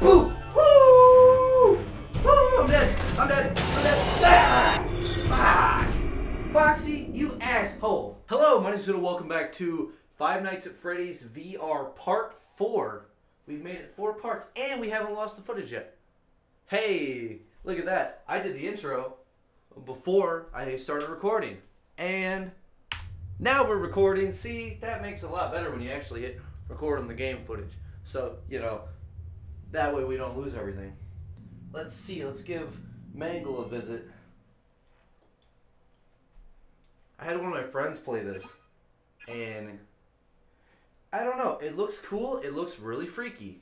Boo! Woo! Woo! I'm dead! I'm dead! I'm dead! Ah! Fuck! Foxy, you asshole! Hello, my name's Huta. Welcome back to Five Nights at Freddy's VR Part 4. We've made it four parts, and we haven't lost the footage yet. Hey, look at that. I did the intro before I started recording. And now we're recording. See, that makes it a lot better when you actually hit record on the game footage. So, you know, that way we don't lose everything. Let's see, let's give Mangle a visit. I had one of my friends play this, and I don't know, it looks cool, it looks really freaky.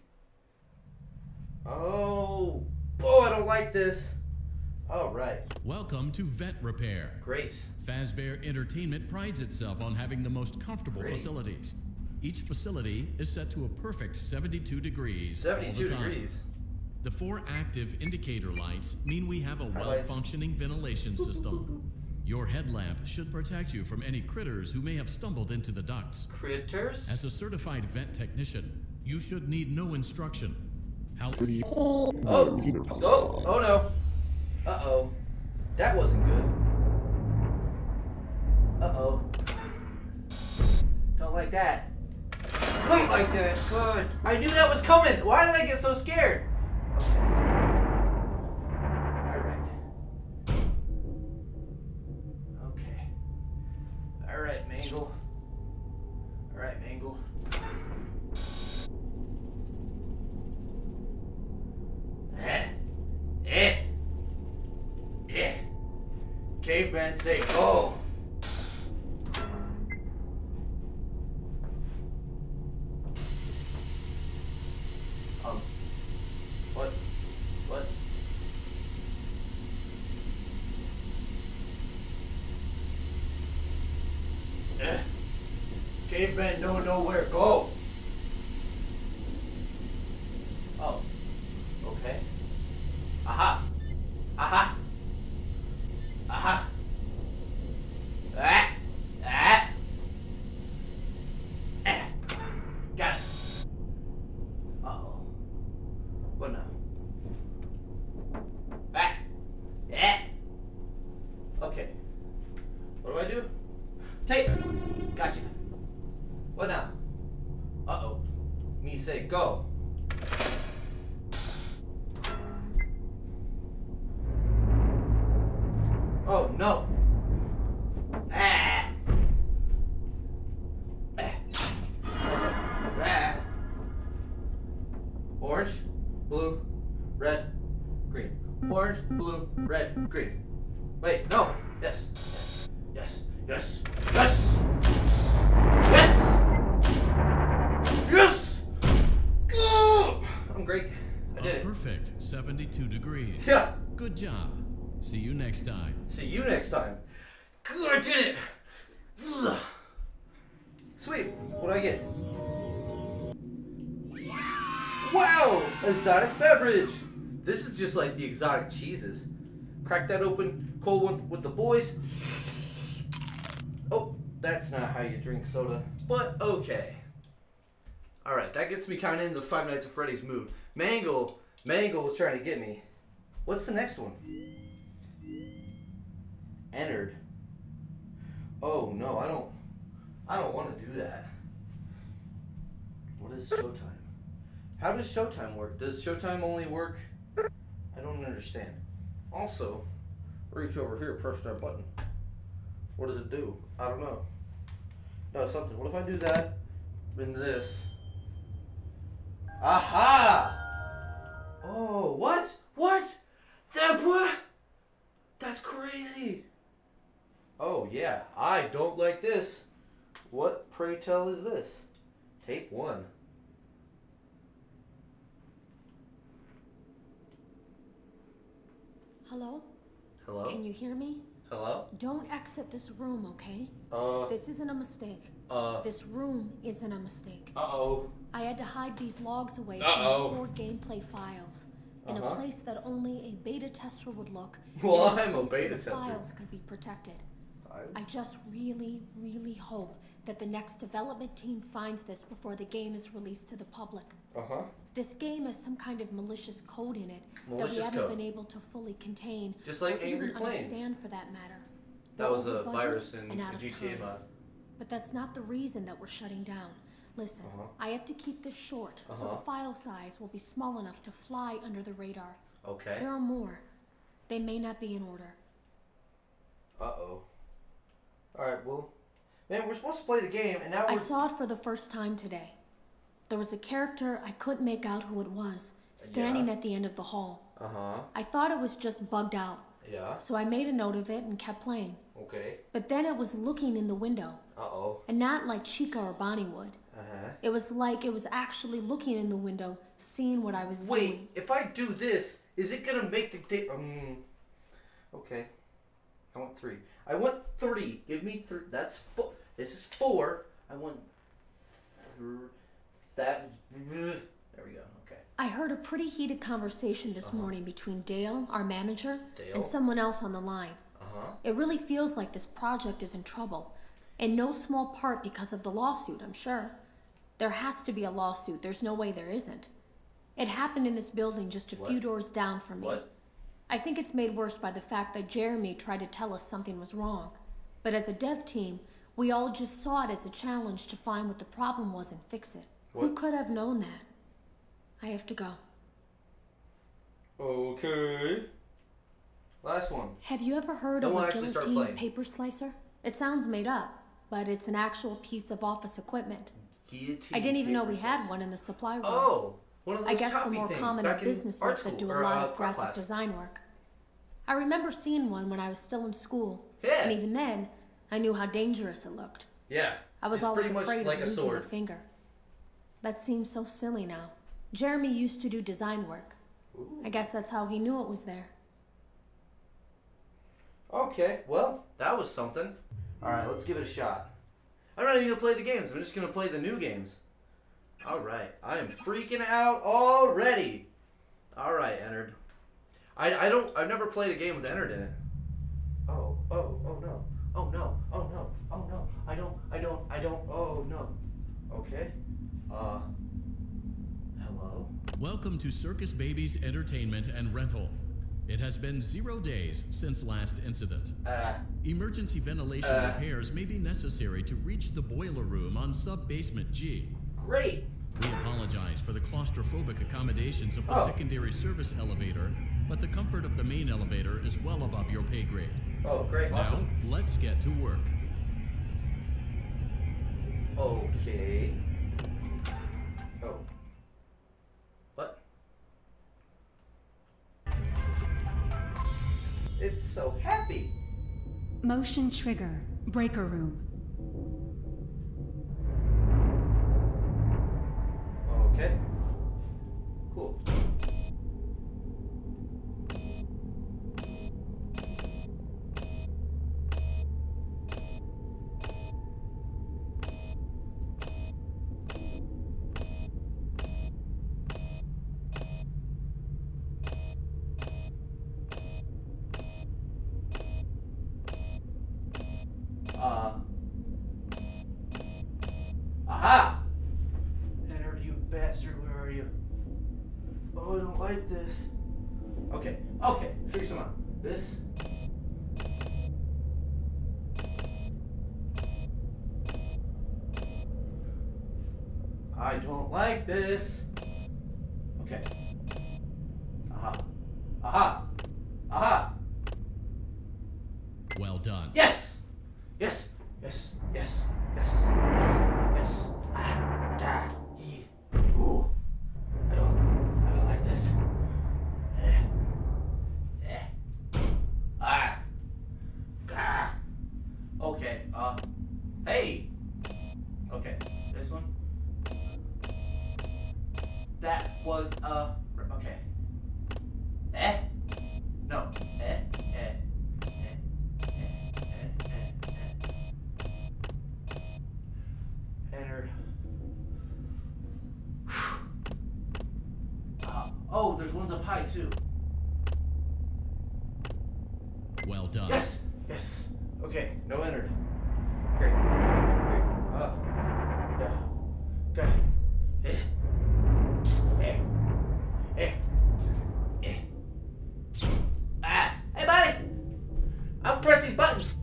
Oh, oh, I don't like this. All right, Welcome to Vent Repair. great. Fazbear Entertainment prides itself on having the most comfortable Great. facilities. Each facility is set to a perfect 72 degrees. all the 72 time. degrees. The four active indicator lights mean we have a well functioning ventilation system. Your headlamp should protect you from any critters who may have stumbled into the ducts. Critters? As a certified vent technician, you should need no instruction. How Oh, oh, oh no. Uh oh. That wasn't good. Uh oh. Don't like that. Don't like that. Good. I knew that was coming. Why did I get so scared? Alright. Okay. Alright, Mangle. Alright, Mangle. Eh. Eh. Eh. Caveman say go. Um. What? What? Eh. Caveman don't know where to go. Oh. Okay. Aha! Aha! Aha! Ah! Ah! Ah! It. Uh-oh. What now? Ah! Yeah! Okay. What do I do? Take! Gotcha. What now? Uh-oh. Me say go. 72 degrees. Yeah. Good job. See you next time. See you next time. Good, I did it. Ugh. Sweet. What do I get? Wow! Exotic beverage. This is just like the exotic cheeses. Crack that open, cold one with the boys. Oh, that's not how you drink soda. But okay. Alright, that gets me kind of into the Five Nights at Freddy's mood. Mangle, Mangle was trying to get me. What's the next one? entered. Oh no, I don't. I don't want to do that. What is Showtime? How does Showtime work? Does Showtime only work? I don't understand. Also, reach over here, press that button. What does it do? I don't know. No, something. What if I do that? And this. Aha! Tell is this? Tape one. Hello? Hello? Can you hear me? Hello? Don't exit this room, okay? Uh, This isn't a mistake. uh, This room isn't a mistake. uh-oh. I had to hide these logs away Uh-oh. from the core gameplay files in Uh-huh. a place that only a beta tester would look. Well, I'm a where beta the tester. files could be protected. I- I just really, really hope that the next development team finds this before the game is released to the public. Uh huh. This game has some kind of malicious code in it that we haven't code. been able to fully contain Just like or Angry even Planes. understand for that matter. That We're was over a budget virus in and out of GTA time. mod. But that's not the reason that we're shutting down. Listen, Uh-huh. I have to keep this short, so Uh-huh. the file size will be small enough to fly under the radar. Okay. There are more. They may not be in order. Uh oh. Alright, well. Man, we're supposed to play the game, and now we're. I saw it for the first time today. There was a character I couldn't make out who it was, standing Yeah. at the end of the hall. Uh huh. I thought it was just bugged out, Yeah. so I made a note of it and kept playing. Okay. But then it was looking in the window, Uh oh. and not like Chica or Bonnie would. Uh huh. It was like it was actually looking in the window, seeing what I was Wait, doing. Wait, if I do this, is it gonna make the da- um? Okay. I want three. I want three. Give me three. That's four. This is four. I want thr that. There we go. Okay. I heard a pretty heated conversation this morning between Dale, our manager, Uh-huh. Dale? and someone else on the line. Uh huh. It really feels like this project is in trouble. In no small part because of the lawsuit, I'm sure. There has to be a lawsuit. There's no way there isn't. It happened in this building just a few doors down from me. What? I think it's made worse by the fact that Jeremy tried to tell us something was wrong. But as a dev team, we all just saw it as a challenge to find what the problem was and fix it. Who could have known that? I have to go. Okay. Last one. Have you ever heard No of a guillotine paper slicer? It sounds made up, but it's an actual piece of office equipment. Guillotine. I didn't even know we had one in the supply room. Oh, one of those I guess the more common are businesses that do a lot of graphic class. design work. I remember seeing one when I was still in school. Yeah. And even then, I knew how dangerous it looked. Yeah. I was it's always afraid like of a losing sword. a finger. That seems so silly now. Jeremy used to do design work. I guess that's how he knew it was there. Okay, well, that was something. Alright, let's give it a shot. I'm not even gonna play the games, I'm just gonna play the new games. Alright, I am freaking out already. Alright, Ennard. I, I don't, I've never played a game with Ennard in it. Oh, oh, oh no. Oh no, oh no, oh no. I don't, I don't, I don't, oh no. Okay. Uh, hello? Welcome to Circus Baby's Entertainment and Rental. It has been zero days since last incident. Uh, Emergency ventilation Uh. repairs may be necessary to reach the boiler room on sub basement G. great. We apologize for the claustrophobic accommodations of the Oh. secondary service elevator, but the comfort of the main elevator is well above your pay grade. Oh, great, awesome. Now, let's get to work. Okay. Oh. What? It's so happy. Motion trigger. Breaker room. Okay. Cool. Uh. Aha! Ennard, you bastard, where are you? Oh, I don't like this. Okay, okay, figure some out. This. I don't like this. Okay. Aha. Aha! Aha! Well done. Yes! Yes! Yes! Yes! Yes! Yes! Yes! Ah! Ah! Ee. Ooh! I don't. I don't like this. Eh. Eh. Ah! Ah! Okay. Uh. Hey. Okay. This one. That was uh. Okay. Eh. No. Eh. Eh. Entered. Uh, oh, there's ones up high too. Well done. Yes, yes. Okay, no entered. Great. Great. Uh, yeah. Okay. Eh. Eh. Eh. Eh. Ah. Hey, buddy. I'll press these buttons.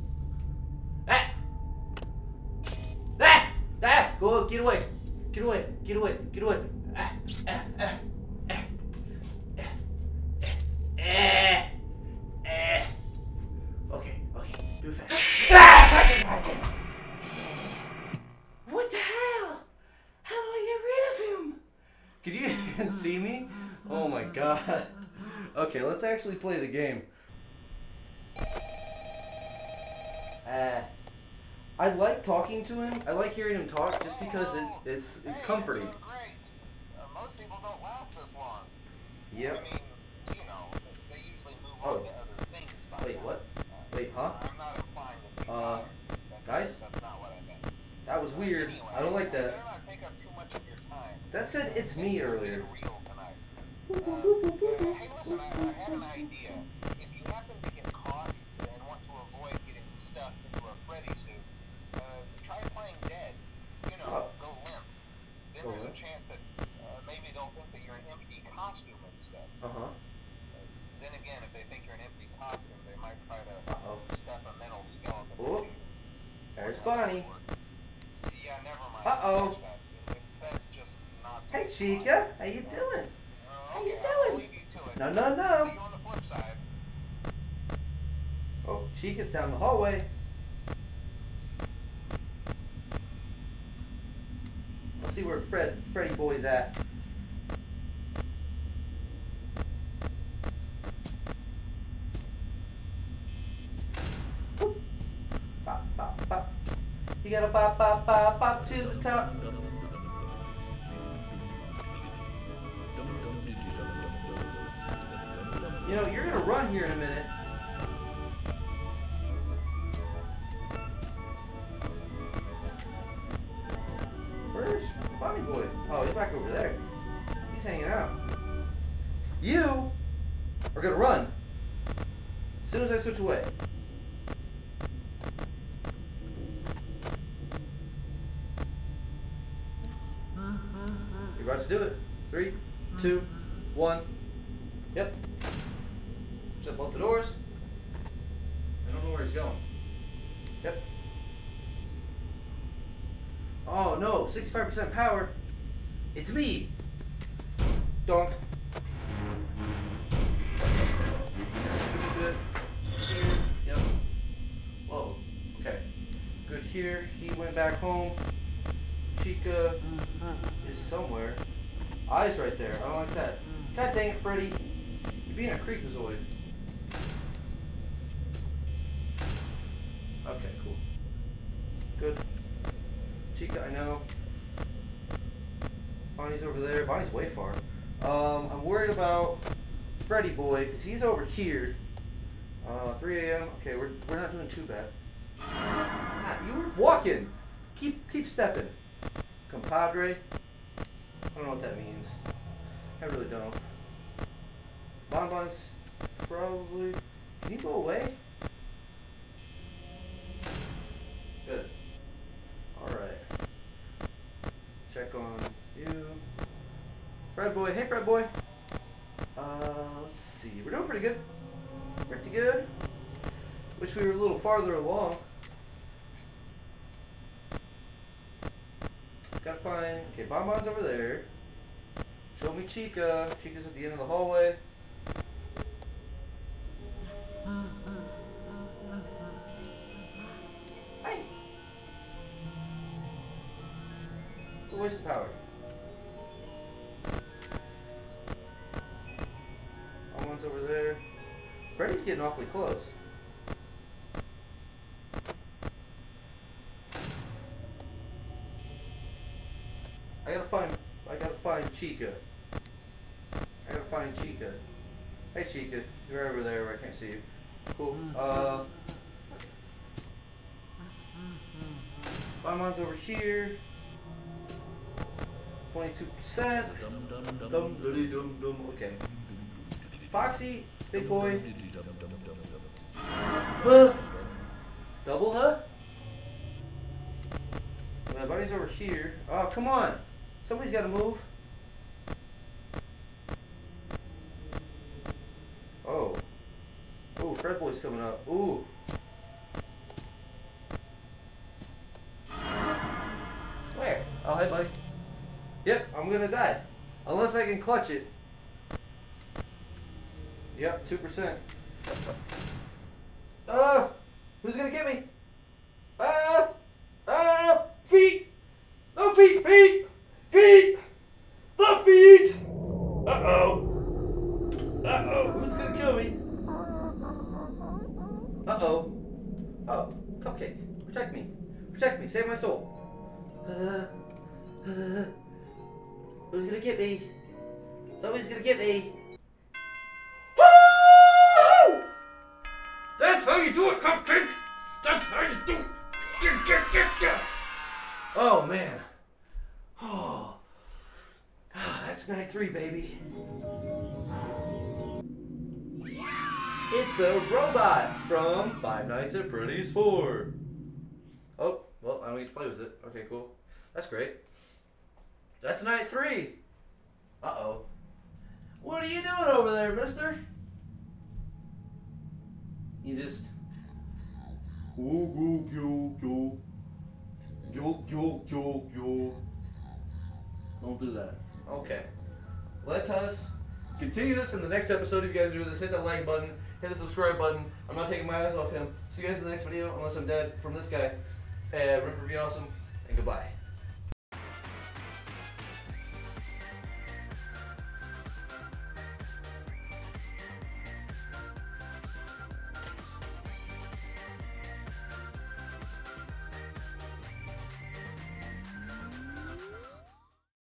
Ah. Ah. Ah. Go. Get away. Get away. Get away. Get away. Actually play the game. Uh, I like talking to him. I like hearing him talk just because it, it's it's comforting. Great. Most people don't last this long. Yep. I mean, you know, they usually move Oh. on to other things. Wait, what? Wait, huh? I'm not implying that Uh. Guys? That's not what I meant. That was weird. I don't like that. take up too much of your time. That said, it's me earlier. Bonnie. Uh-oh. Hey, Chica. How you doing? caught. How you Okay, I'll doing? leave you to it. No, no, no. Oh, Chica's down the hallway. Let's see where Fred, Freddy boy's at. Bop, bop, bop. You gotta bop, bop, bop, bop to the top. Here in a minute. Where's Bonnie Boy? Oh, he's back over there. He's hanging out. You are gonna run. As soon as I switch away. Uh-huh. You're about to do it. Three, two, one. Percent power. It's me. Donk. Should be good. Here. Yep. Whoa. Okay. Good here. He went back home. Chica mm-hmm. is somewhere. Eyes right there. I don't like that. Mm-hmm. God dang it, Freddy. You're being a creepazoid. Over way far. Um, I'm worried about Freddy boy because he's over here. Uh, 3 a.m. Okay, we're, we're not doing too bad. Ah, you were walking. Keep keep stepping, compadre. I don't know what that means. I really don't. Bonbons, probably. Can you go away? Boy. Boy. Uh, let's see. We're doing pretty good. Pretty good. Wish we were a little farther along. Gotta find. Okay, Bonbon's over there. Show me Chica. Chica's at the end of the hallway. Freddy's getting awfully close. I gotta find. I gotta find Chica. I gotta find Chica. Hey Chica, you're over there where I can't see you. Cool. Uh. Bonbon's over here. Twenty-two percent. Dum dum dum dum. Okay. Foxy, big boy. Huh? Double huh? My buddy's over here. Oh, come on. Somebody's got to move. Oh. Ooh, Fred Boy's coming up. Ooh. Where? Oh, hey, buddy. Yep, I'm gonna die. Unless I can clutch it. Yep, 2%. Uh, who's gonna get me? Ah! Ah! Feet! No feet! Feet! Feet! The feet! Uh oh. Uh oh. Who's gonna kill me? Uh oh. Oh, cupcake. Protect me. Protect me. Save my soul. Uh, uh, who's gonna get me? Somebody's gonna get me. Oh, man. Oh. Ah, That's night three, baby. It's a robot from Five Nights at Freddy's 4. Oh, well, I don't get to play with it. Okay, cool. That's great. That's night three. Uh oh. What are you doing over there, mister? You just. Go, go, go, go. Go, go, go, go. Don't do that. Okay. Let us continue this in the next episode. If you guys do this, hit that like button, hit the subscribe button. I'm not taking my eyes off him. See you guys in the next video, unless I'm dead from this guy. And remember to be awesome, and goodbye.